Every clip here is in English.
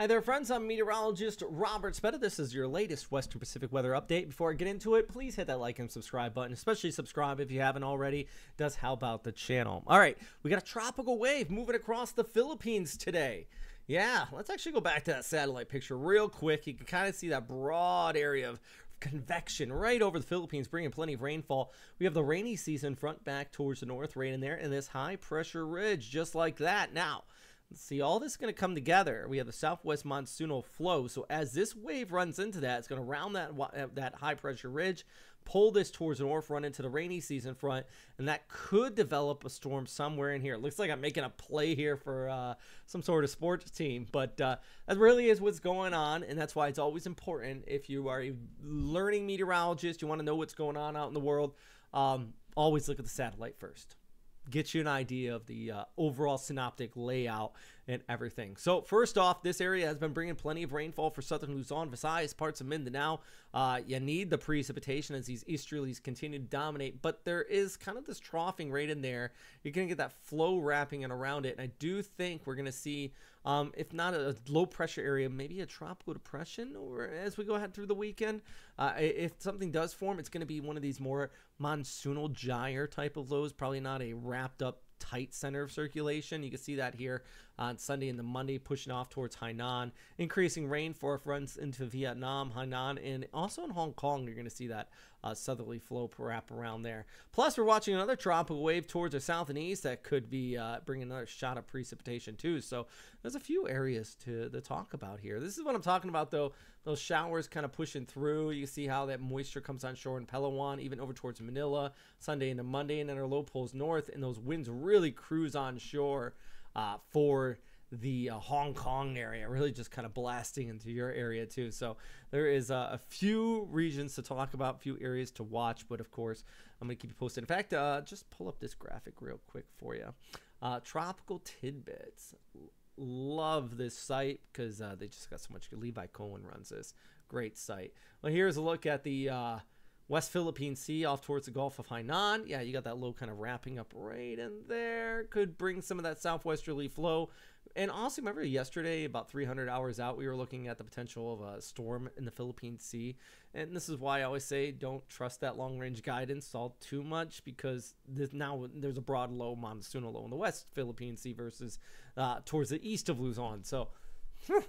Hi there, friends. I'm meteorologist Robert Speta. This is your latest Western Pacific weather update. Before I get into it, please hit that like and subscribe button, especially subscribe if you haven't already. Does help out the channel. All right, we got a tropical wave moving across the Philippines today. Yeah, let's actually go back to that satellite picture real quick. You can kind of see that broad area of convection right over the Philippines, bringing plenty of rainfall. We have the rainy season front back towards the north, right in there, and this high pressure ridge just like that. Now, see all this is going to come together. We have the southwest monsoonal flow. So as this wave runs into that, it's going to round that uh, that high pressure ridge, pull this towards the north, run into the rainy season front, and that could develop a storm somewhere in here. It looks like I'm making a play here for uh, some sort of sports team, but uh, that really is what's going on, and that's why it's always important if you are a learning meteorologist, you want to know what's going on out in the world. Um, always look at the satellite first get you an idea of the uh, overall synoptic layout and everything. So first off, this area has been bringing plenty of rainfall for southern Luzon, Visayas, parts of Mindanao. Uh, you need the precipitation as these easterlies continue to dominate, but there is kind of this troughing right in there. You're going to get that flow wrapping and around it, and I do think we're going to see, um, if not a low pressure area, maybe a tropical depression or as we go ahead through the weekend. Uh, if something does form, it's going to be one of these more monsoonal gyre type of lows, probably not a wrapped up tight center of circulation. You can see that here on Sunday and the Monday, pushing off towards Hainan. Increasing rain for runs into Vietnam, Hainan, and also in Hong Kong. You're going to see that uh, southerly flow wrap around there. Plus, we're watching another tropical wave towards the south and east that could be uh, bringing another shot of precipitation too. So there's a few areas to, to talk about here. This is what I'm talking about though. Those showers kind of pushing through. You see how that moisture comes on shore in Palawan, even over towards Manila, Sunday into Monday, and then our low pulls north, and those winds really cruise on shore uh, for the uh, Hong Kong area, really just kind of blasting into your area too. So there is uh, a few regions to talk about, few areas to watch, but of course, I'm going to keep you posted. In fact, uh, just pull up this graphic real quick for you. Uh, tropical tidbits. Love this site because uh, they just got so much. Levi Cowan runs this great site. Well, here's a look at the uh, West Philippine Sea off towards the Gulf of Hainan. Yeah, you got that low kind of wrapping up right in there. Could bring some of that southwesterly flow. And also, remember yesterday, about 300 hours out, we were looking at the potential of a storm in the Philippine Sea. And this is why I always say don't trust that long range guidance all too much because now there's a broad low monsoonal low in the West Philippine Sea versus uh, towards the east of Luzon. So.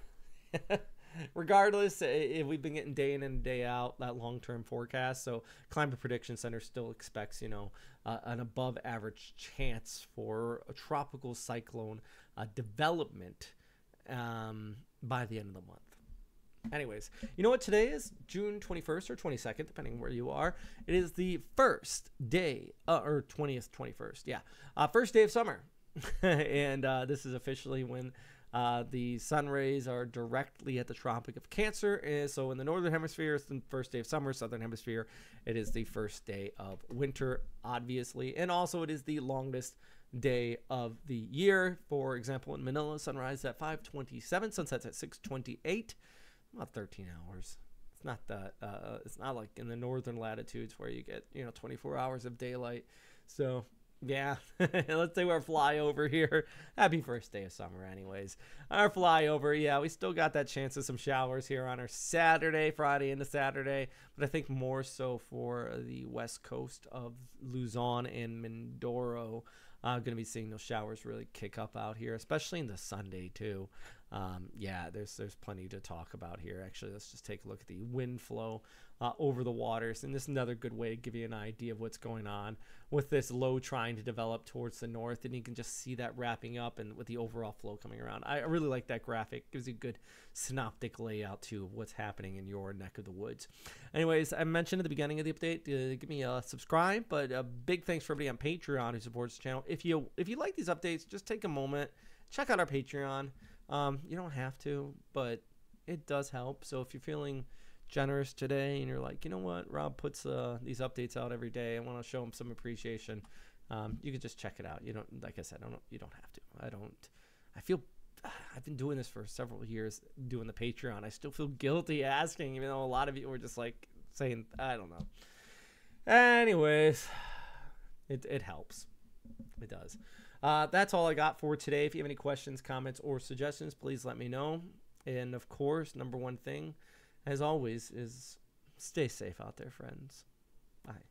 regardless, if we've been getting day in and day out that long term forecast. So, Climate Prediction Center still expects, you know, uh, an above average chance for a tropical cyclone uh, development um, by the end of the month. Anyways, you know what today is? June 21st or 22nd, depending where you are. It is the first day, uh, or 20th, 21st. Yeah. Uh, first day of summer. and uh, this is officially when uh, the sun rays are directly at the Tropic of Cancer. And so in the northern hemisphere, it's the first day of summer. Southern hemisphere, it is the first day of winter, obviously. And also, it is the longest day of the year. For example, in Manila, sunrise at 5:27, sunsets at 6:28. About 13 hours. It's not that. Uh, it's not like in the northern latitudes where you get you know 24 hours of daylight. So yeah, let's say we're flyover here. Happy first day of summer, anyways. Our flyover, yeah, we still got that chance of some showers here on our Saturday, Friday into Saturday, but I think more so for the west coast of Luzon and Mindoro. Uh, going to be seeing those showers really kick up out here, especially in the Sunday too. Um, yeah, there's there's plenty to talk about here. Actually, let's just take a look at the wind flow uh, over the waters, and this is another good way to give you an idea of what's going on with this low trying to develop towards the north, and you can just see that wrapping up and with the overall flow coming around. I really like that graphic; gives you a good synoptic layout to of what's happening in your neck of the woods. Anyways, I mentioned at the beginning of the update, uh, give me a subscribe, but a big thanks for everybody on Patreon who supports the channel. If you if you like these updates, just take a moment, check out our Patreon. Um, you don't have to, but it does help. So if you're feeling generous today and you're like, you know what, Rob puts uh, these updates out every day. I want to show him some appreciation. Um, you can just check it out. You don't, like I said, I don't. You don't have to. I don't. I feel. I've been doing this for several years, doing the Patreon. I still feel guilty asking, even though a lot of you were just like saying, I don't know. Anyways, it it helps. It does. Uh, that's all I got for today. If you have any questions, comments, or suggestions, please let me know. And of course, number one thing, as always, is stay safe out there, friends. Bye.